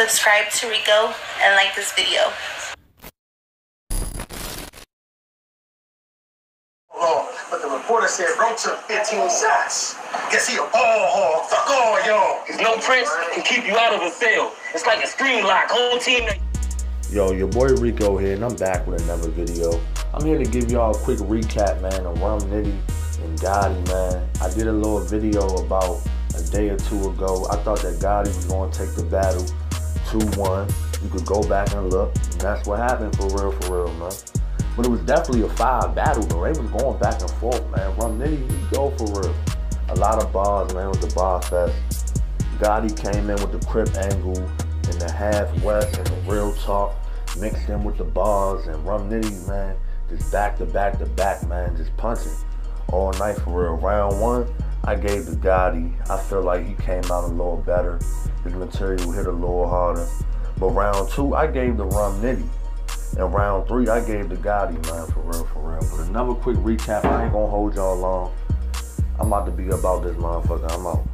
subscribe to Rico and like this video. Lord, but the reporter said Bro took 15 shots. Guess he a ball hog. Fuck all y'all. Cause no prince can keep you out of a cell. It's like a stream lock. Whole team. Yo, your boy Rico here, and I'm back with another video. I'm here to give y'all a quick recap, man, of Rum Nitty and Gotti, man. I did a little video about a day or two ago. I thought that Gotti was going to take the battle 2-1. You could go back and look, and that's what happened for real, for real, man. But it was definitely a five battle, though. They was going back and forth, man. Rum Nitty, he go for real. A lot of bars, man, with the bar fest. Gotti came in with the Crip angle and the half west and the real talk mixed in with the bars and Rum Nitty, man, just back to back to back, man, just punching all night for real. Round one, I gave the Gotti. I feel like he came out a little better. His material hit a little harder. But round two, I gave the Rum Nitty. And round three, I gave the Gotti, man, for real, for real. But another quick recap, I ain't gonna hold y'all long. I'm about to be about this motherfucker. I'm out.